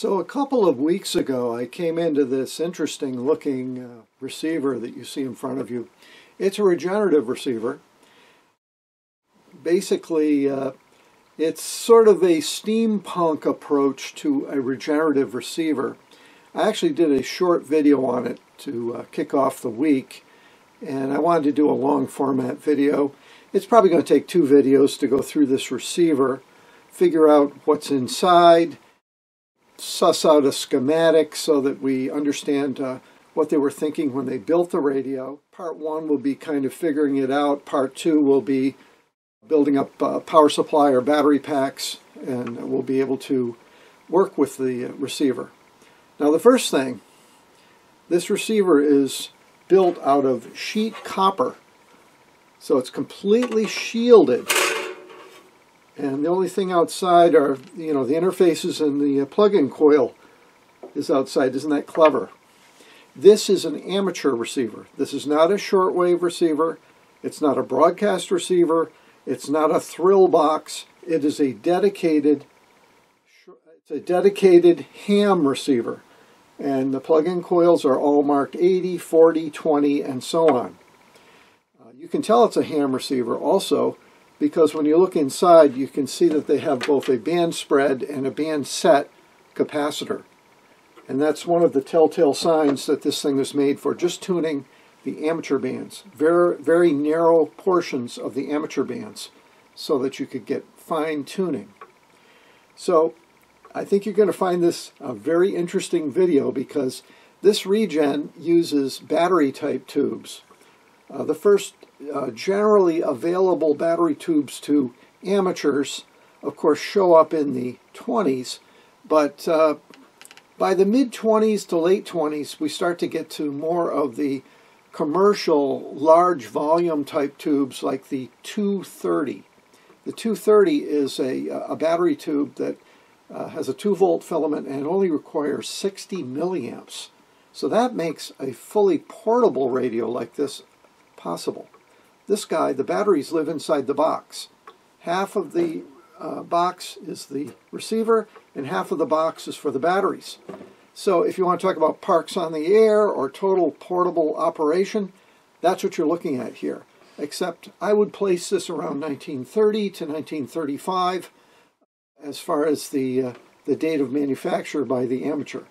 So a couple of weeks ago, I came into this interesting looking uh, receiver that you see in front of you. It's a regenerative receiver. Basically, uh, it's sort of a steampunk approach to a regenerative receiver. I actually did a short video on it to uh, kick off the week, and I wanted to do a long format video. It's probably going to take two videos to go through this receiver, figure out what's inside, suss out a schematic so that we understand uh, what they were thinking when they built the radio. Part one will be kind of figuring it out. Part two will be building up uh, power supply or battery packs, and we'll be able to work with the receiver. Now, the first thing, this receiver is built out of sheet copper. So it's completely shielded and the only thing outside are, you know, the interfaces and the uh, plug-in coil is outside. Isn't that clever? This is an amateur receiver. This is not a shortwave receiver. It's not a broadcast receiver. It's not a thrill box. It is a dedicated it's a dedicated ham receiver. And the plug-in coils are all marked 80, 40, 20, and so on. Uh, you can tell it's a ham receiver also because when you look inside you can see that they have both a band spread and a band set capacitor. And that's one of the telltale signs that this thing was made for just tuning the amateur bands, very, very narrow portions of the amateur bands so that you could get fine tuning. So I think you're going to find this a very interesting video because this regen uses battery type tubes. Uh, the first uh, generally available battery tubes to amateurs, of course, show up in the 20s, but uh, by the mid 20s to late 20s, we start to get to more of the commercial large volume type tubes like the 230. The 230 is a, a battery tube that uh, has a 2 volt filament and only requires 60 milliamps. So that makes a fully portable radio like this possible. This guy, the batteries live inside the box. Half of the uh, box is the receiver, and half of the box is for the batteries. So if you want to talk about parks on the air or total portable operation, that's what you're looking at here. Except I would place this around 1930 to 1935 as far as the, uh, the date of manufacture by the amateur.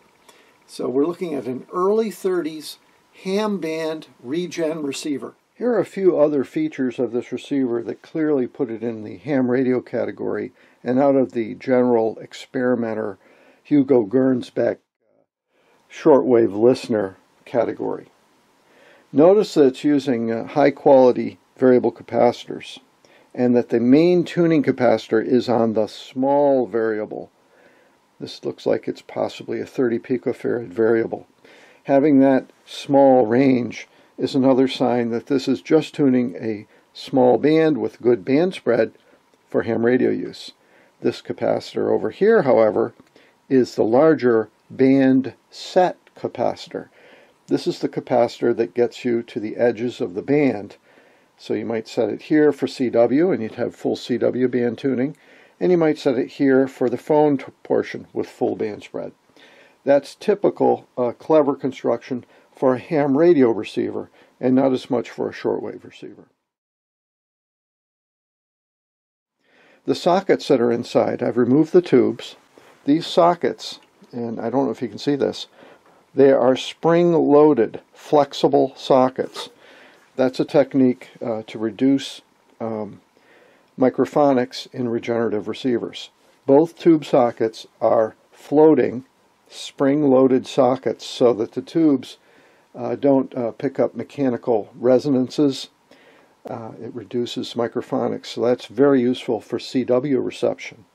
So we're looking at an early 30s ham band regen receiver. Here are a few other features of this receiver that clearly put it in the ham radio category and out of the general experimenter Hugo Gernsback shortwave listener category. Notice that it's using uh, high quality variable capacitors and that the main tuning capacitor is on the small variable. This looks like it's possibly a 30 picofarad variable having that small range is another sign that this is just tuning a small band with good band spread for ham radio use. This capacitor over here, however, is the larger band set capacitor. This is the capacitor that gets you to the edges of the band. So you might set it here for CW and you'd have full CW band tuning, and you might set it here for the phone portion with full band spread. That's typical uh, clever construction for a ham radio receiver and not as much for a shortwave receiver. The sockets that are inside, I've removed the tubes. These sockets, and I don't know if you can see this, they are spring-loaded, flexible sockets. That's a technique uh, to reduce um, microphonics in regenerative receivers. Both tube sockets are floating spring-loaded sockets so that the tubes uh, don't uh, pick up mechanical resonances. Uh, it reduces microphonics, so that's very useful for CW reception.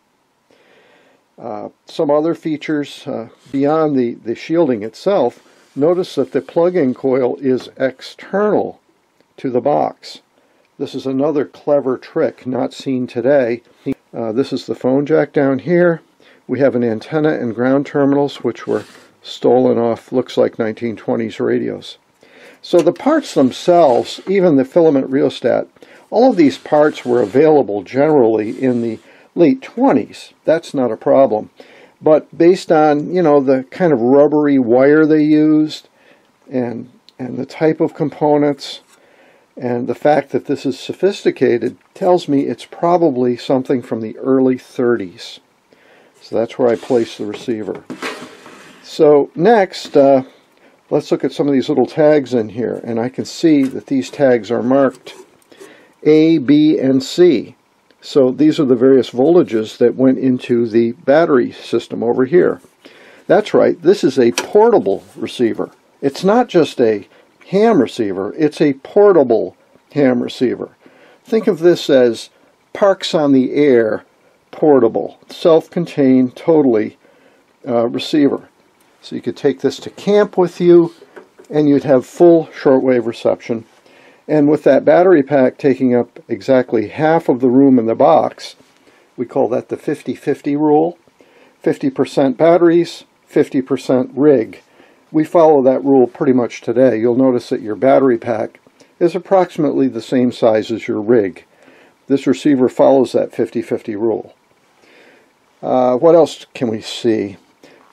Uh, some other features uh, beyond the, the shielding itself, notice that the plug-in coil is external to the box. This is another clever trick not seen today. Uh, this is the phone jack down here. We have an antenna and ground terminals which were stolen off, looks like 1920s radios. So the parts themselves, even the filament rheostat, all of these parts were available generally in the late 20s. That's not a problem. but based on, you know, the kind of rubbery wire they used and, and the type of components and the fact that this is sophisticated tells me it's probably something from the early 30s. So that's where I place the receiver. So next, uh, let's look at some of these little tags in here. And I can see that these tags are marked A, B, and C. So these are the various voltages that went into the battery system over here. That's right, this is a portable receiver. It's not just a ham receiver, it's a portable ham receiver. Think of this as parks on the air portable, self-contained, totally uh, receiver. So you could take this to camp with you and you'd have full shortwave reception. And with that battery pack taking up exactly half of the room in the box, we call that the 50-50 rule. 50% batteries, 50% rig. We follow that rule pretty much today. You'll notice that your battery pack is approximately the same size as your rig. This receiver follows that 50-50 rule. Uh, what else can we see?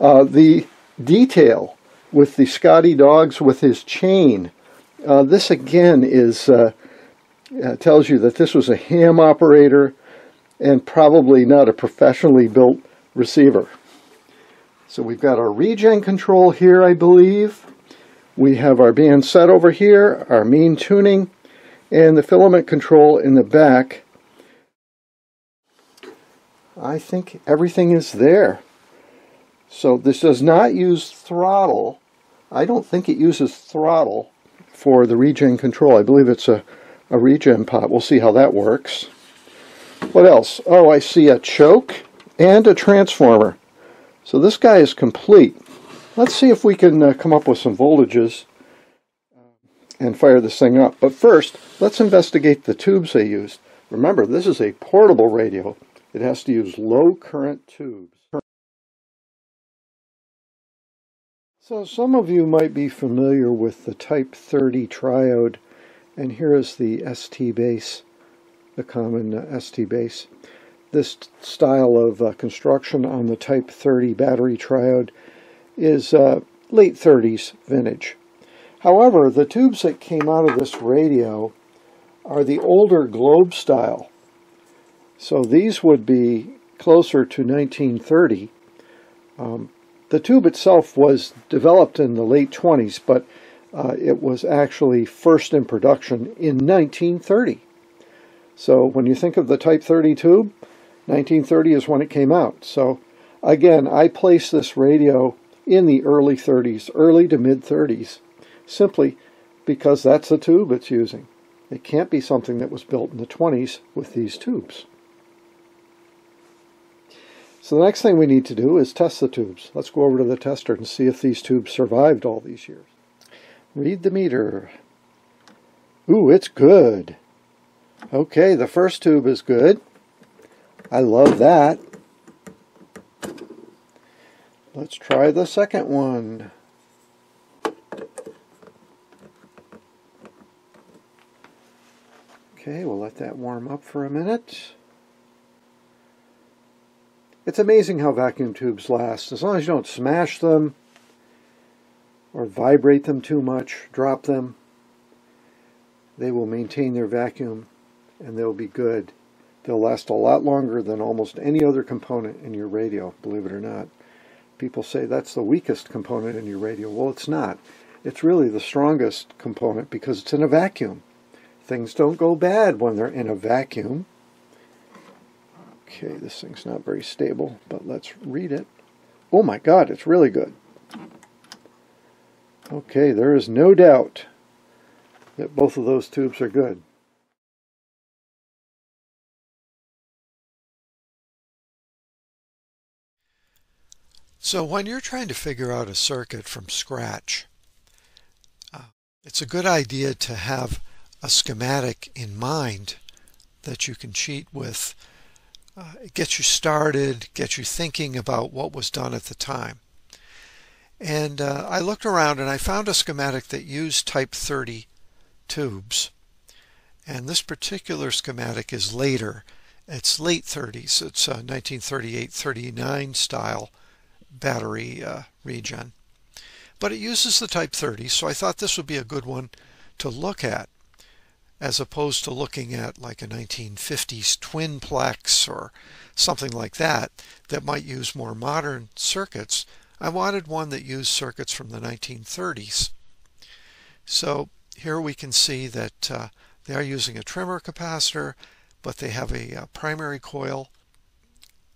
Uh, the detail with the Scotty dogs with his chain. Uh, this again is uh, uh, tells you that this was a ham operator and probably not a professionally built receiver. So we've got our regen control here, I believe. We have our band set over here, our mean tuning, and the filament control in the back. I think everything is there. So this does not use throttle. I don't think it uses throttle for the regen control. I believe it's a, a regen pot. We'll see how that works. What else? Oh, I see a choke and a transformer. So this guy is complete. Let's see if we can uh, come up with some voltages uh, and fire this thing up. But first, let's investigate the tubes they used. Remember, this is a portable radio. It has to use low current tubes. So some of you might be familiar with the Type 30 triode, and here is the ST base, the common uh, ST base. This style of uh, construction on the Type 30 battery triode is uh, late 30s vintage. However, the tubes that came out of this radio are the older globe style. So these would be closer to 1930. Um, the tube itself was developed in the late 20s, but uh, it was actually first in production in 1930. So when you think of the Type 30 tube, 1930 is when it came out. So again, I place this radio in the early 30s, early to mid 30s, simply because that's the tube it's using. It can't be something that was built in the 20s with these tubes. So the next thing we need to do is test the tubes. Let's go over to the tester and see if these tubes survived all these years. Read the meter. Ooh, it's good. Okay, the first tube is good. I love that. Let's try the second one. Okay, we'll let that warm up for a minute. It's amazing how vacuum tubes last. As long as you don't smash them or vibrate them too much, drop them, they will maintain their vacuum and they'll be good. They'll last a lot longer than almost any other component in your radio, believe it or not. People say that's the weakest component in your radio. Well, it's not. It's really the strongest component because it's in a vacuum. Things don't go bad when they're in a vacuum. Okay, this thing's not very stable, but let's read it. Oh my god, it's really good. Okay, there is no doubt that both of those tubes are good. So when you're trying to figure out a circuit from scratch, uh, it's a good idea to have a schematic in mind that you can cheat with uh, it gets you started, gets you thinking about what was done at the time. And uh, I looked around and I found a schematic that used type 30 tubes. And this particular schematic is later. It's late 30s. It's a 1938-39 style battery uh, regen. But it uses the Type 30, so I thought this would be a good one to look at as opposed to looking at like a 1950s twinplex or something like that that might use more modern circuits. I wanted one that used circuits from the 1930s. So here we can see that uh, they are using a trimmer capacitor, but they have a, a uh, primary coil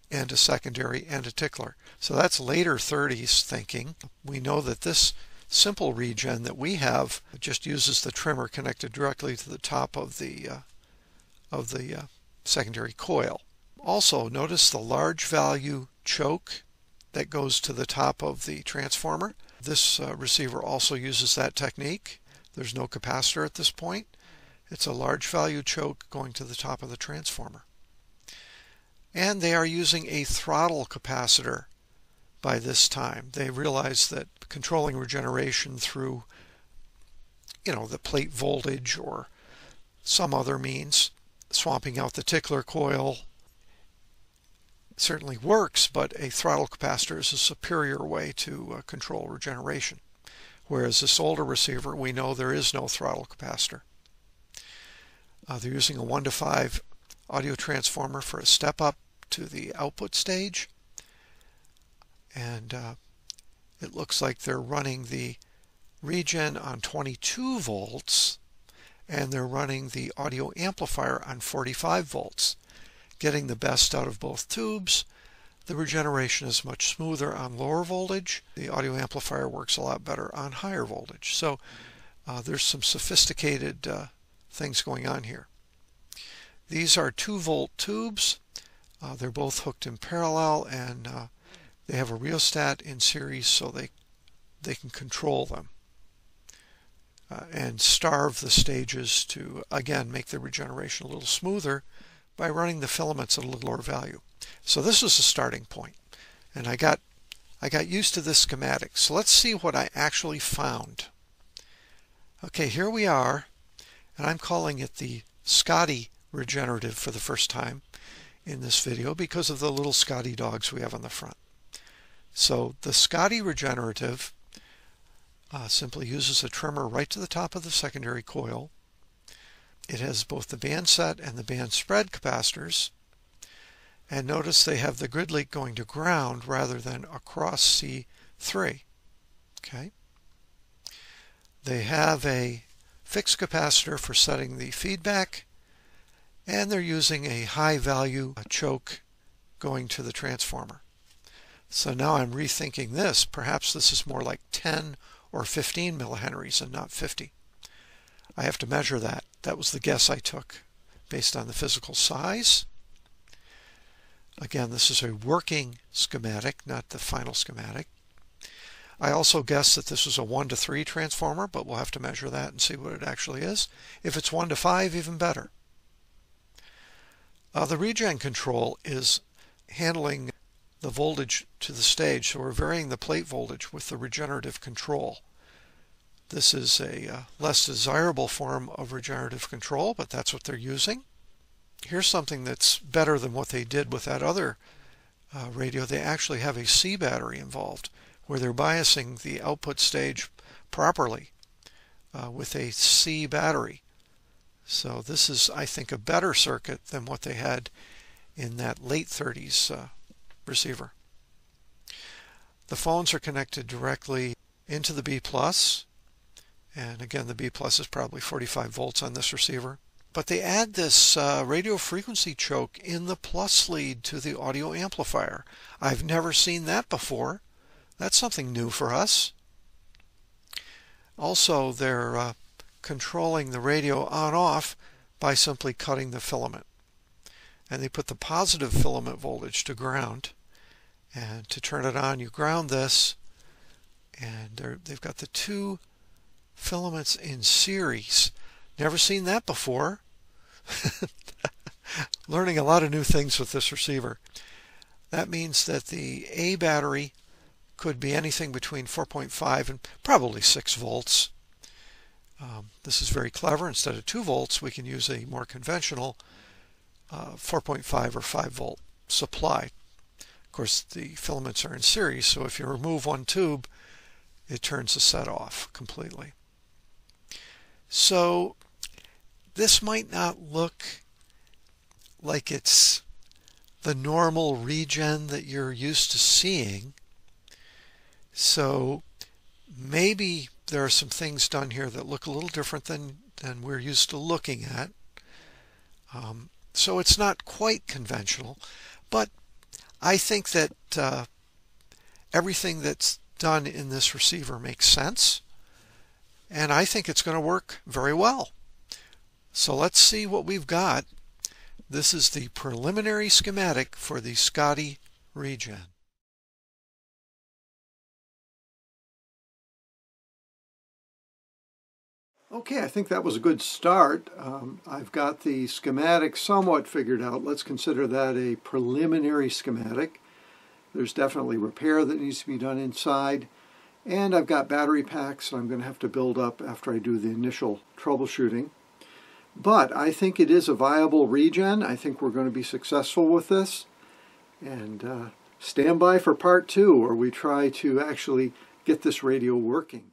and a secondary and a tickler. So that's later 30s thinking. We know that this simple regen that we have just uses the trimmer connected directly to the top of the uh, of the uh, secondary coil. Also notice the large value choke that goes to the top of the transformer. This uh, receiver also uses that technique. There's no capacitor at this point. It's a large value choke going to the top of the transformer. And they are using a throttle capacitor by this time. They realize that controlling regeneration through, you know, the plate voltage or some other means, swapping out the tickler coil, certainly works, but a throttle capacitor is a superior way to uh, control regeneration. Whereas this older receiver, we know there is no throttle capacitor. Uh, they're using a 1 to 5 audio transformer for a step up to the output stage. And uh, it looks like they're running the regen on 22 volts and they're running the audio amplifier on 45 volts, getting the best out of both tubes. The regeneration is much smoother on lower voltage. The audio amplifier works a lot better on higher voltage. So uh, there's some sophisticated uh, things going on here. These are 2 volt tubes. Uh, they're both hooked in parallel and uh, they have a rheostat in series so they, they can control them uh, and starve the stages to, again, make the regeneration a little smoother by running the filaments at a little lower value. So this is a starting point. And I got, I got used to this schematic. So let's see what I actually found. Okay, here we are and I'm calling it the Scotty regenerative for the first time in this video because of the little Scotty dogs we have on the front. So the Scotty regenerative uh, simply uses a trimmer right to the top of the secondary coil. It has both the band set and the band spread capacitors. And notice they have the grid leak going to ground rather than across C3. Okay. They have a fixed capacitor for setting the feedback, and they're using a high value choke going to the transformer. So now I'm rethinking this. Perhaps this is more like 10 or 15 millihenries and not 50. I have to measure that. That was the guess I took based on the physical size. Again, this is a working schematic, not the final schematic. I also guess that this is a 1 to 3 transformer, but we'll have to measure that and see what it actually is. If it's 1 to 5, even better. Uh, the regen control is handling the voltage to the stage, so we're varying the plate voltage with the regenerative control. This is a uh, less desirable form of regenerative control, but that's what they're using. Here's something that's better than what they did with that other uh, radio. They actually have a C battery involved where they're biasing the output stage properly uh, with a C battery. So this is, I think, a better circuit than what they had in that late 30s uh, receiver. The phones are connected directly into the B+, plus, and again, the B plus is probably 45 volts on this receiver. But they add this uh, radio frequency choke in the plus lead to the audio amplifier. I've never seen that before. That's something new for us. Also, they're uh, controlling the radio on-off by simply cutting the filament. And they put the positive filament voltage to ground. And to turn it on, you ground this. And they've got the two filaments in series. Never seen that before. Learning a lot of new things with this receiver. That means that the A battery could be anything between 4.5 and probably 6 volts. Um, this is very clever. Instead of 2 volts, we can use a more conventional uh, 4.5 or 5 volt supply Of course, the filaments are in series, so if you remove one tube, it turns the set off completely. So this might not look like it's the normal regen that you're used to seeing. So maybe there are some things done here that look a little different than, than we're used to looking at. Um, so it's not quite conventional, but I think that uh, everything that's done in this receiver makes sense, and I think it's going to work very well. So let's see what we've got. This is the preliminary schematic for the Scotty Regen. Okay, I think that was a good start. Um, I've got the schematic somewhat figured out. Let's consider that a preliminary schematic. There's definitely repair that needs to be done inside. And I've got battery packs that I'm going to have to build up after I do the initial troubleshooting. But I think it is a viable regen. I think we're going to be successful with this. And uh, stand by for part two where we try to actually get this radio working.